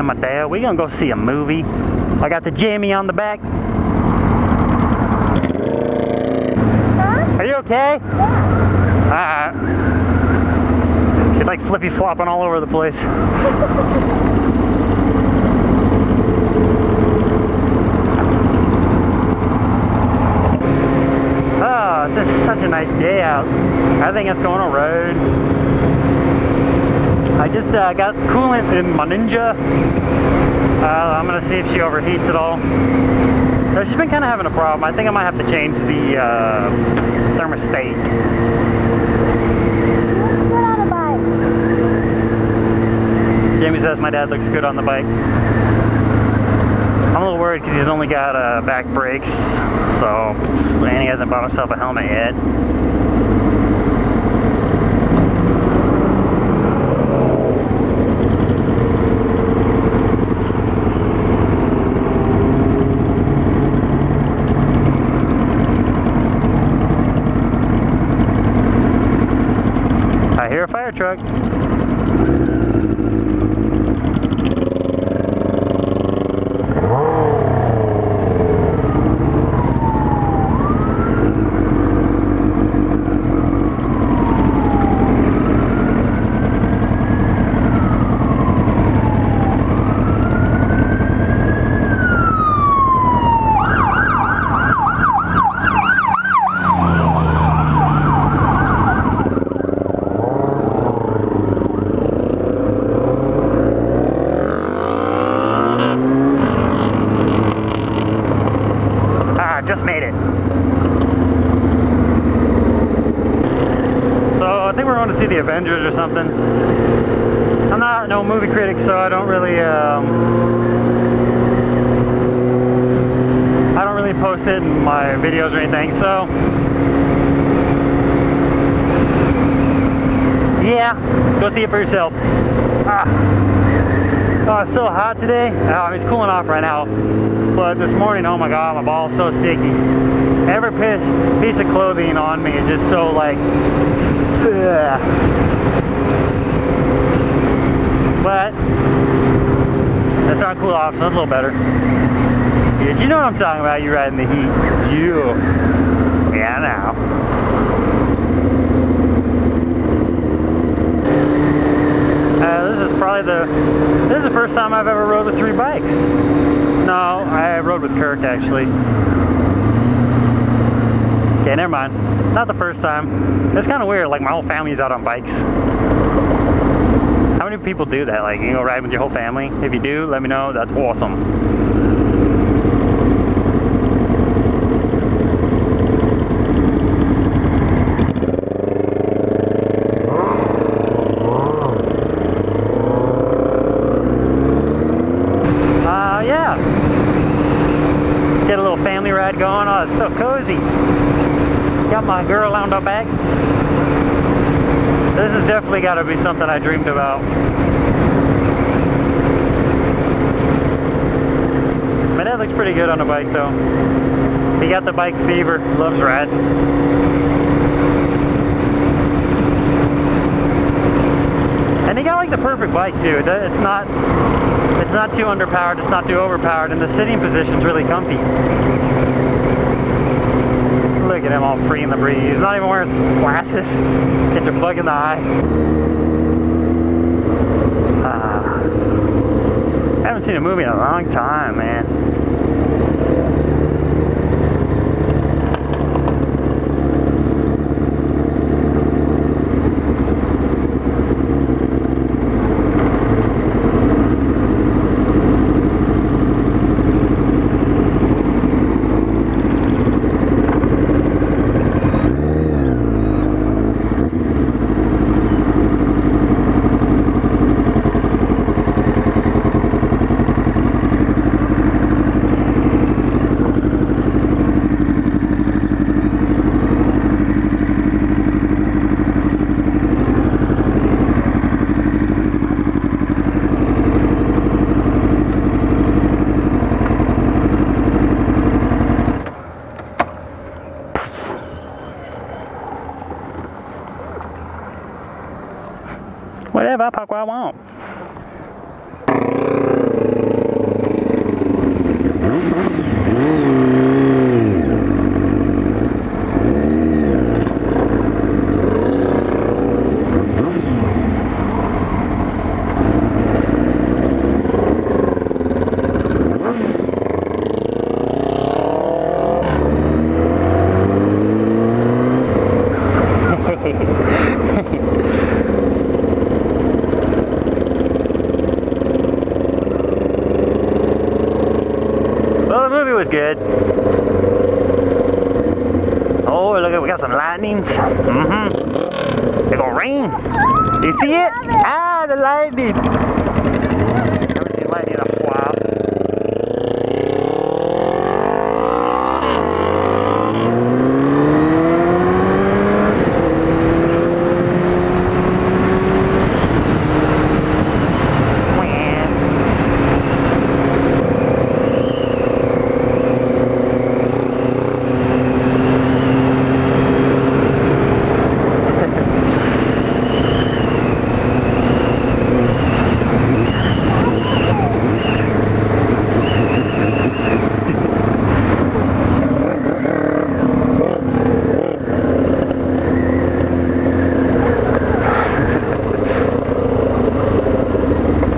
and my dad. We're gonna go see a movie. I got the Jamie on the back. Huh? Are you okay? Yeah. Alright. She's like flippy flopping all over the place. Oh, it's just such a nice day out. I think it's going on road. I just uh, got coolant in my Ninja. Uh, I'm gonna see if she overheats at all. So she's been kind of having a problem. I think I might have to change the uh, thermostat. Get on a bike. Jamie says my dad looks good on the bike. I'm a little worried because he's only got uh, back brakes, so and he hasn't bought himself a helmet yet. I hear a fire truck. Ah, just made it. So I think we're going to see the Avengers or something. I'm not no movie critic, so I don't really um, I don't really post it in my videos or anything. So yeah, go see it for yourself. Ah. Oh, it's so hot today. Oh, it's cooling off right now. But this morning, oh my god, my ball's so sticky. Every piece, piece of clothing on me is just so like, ugh. But it's not cool off, so it's a little better. Did you know what I'm talking about? You riding the heat. You. Yeah, now. Uh, this is probably the this is the first time I've ever rode with three bikes. No, I rode with Kirk actually. Okay, never mind. Not the first time. It's kind of weird. Like my whole family's out on bikes. Many people do that? Like you go ride with your whole family? If you do, let me know. That's awesome. Uh, yeah. Get a little family ride going. Oh, it's so cozy. Got my girl on the back. This has definitely got to be something I dreamed about. My dad looks pretty good on a bike though. He got the bike fever. Loves riding. And he got like the perfect bike too. It's not it's not too underpowered, it's not too overpowered, and the sitting position's really comfy. At him all free in the breeze. He's not even wearing glasses. Get your plug in the eye. Uh, I haven't seen a movie in a long time, man. 不要怕官网 good. Oh, look at we got some lightnings. Mm-hmm. It's gonna rain. You see it? Ah, the lightning. Never seen lightning in a while.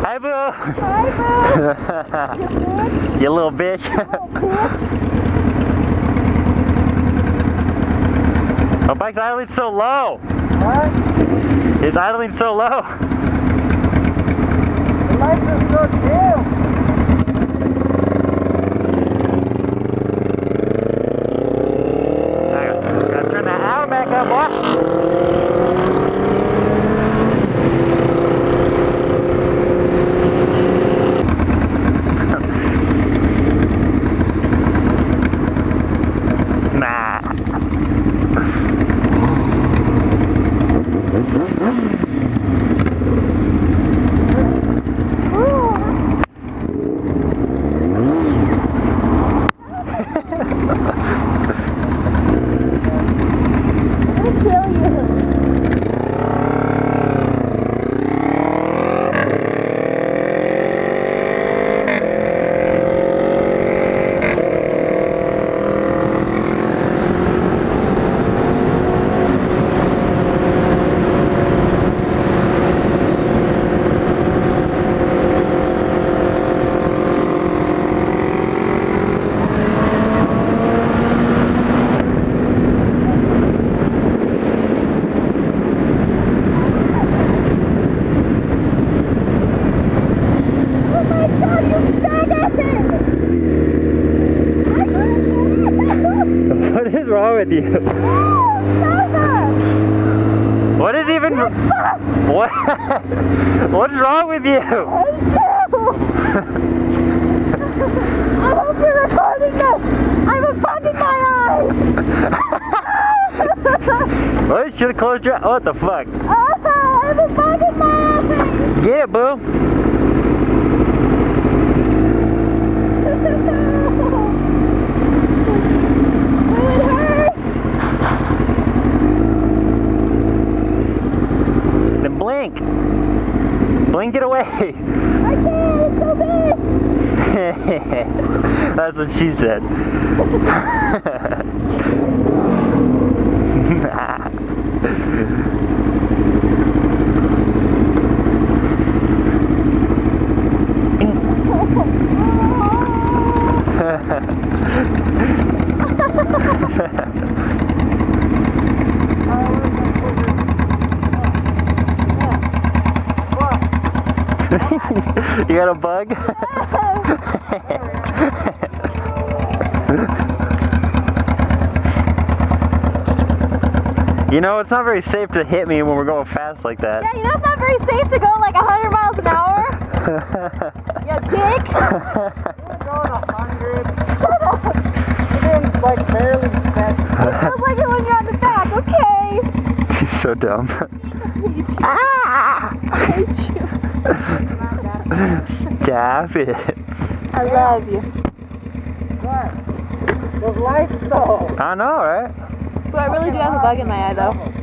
Hi, Boo. Hi, Boo. you little bitch. My bike's idling so low. What? It's idling so low. The lights are so dim. I gotta, gotta turn that hour back up, boy. nah. I'll kill you. Oh my god, you faggot! What is wrong with you? What is even what? What's wrong with you? I I hope you're recording this! I'm a bug in my eye! Well, you should have closed your. What the fuck? Ah, I have a bug in my eye! Get it, boo. blink. Blink it away. I can't, it's so big! That's what she said. you got a bug? you know, it's not very safe to hit me when we're going fast like that. Yeah, you know it's not very safe to go like 100 miles an hour? You dick! We're going a hundred. Shut up. It didn't like barely set. Feels like it when you're on the back, okay? You're so dumb. Ah! I hate you. Stop it. I love you. What? Those lights though. I know, right? So I really do have a bug in my eye though.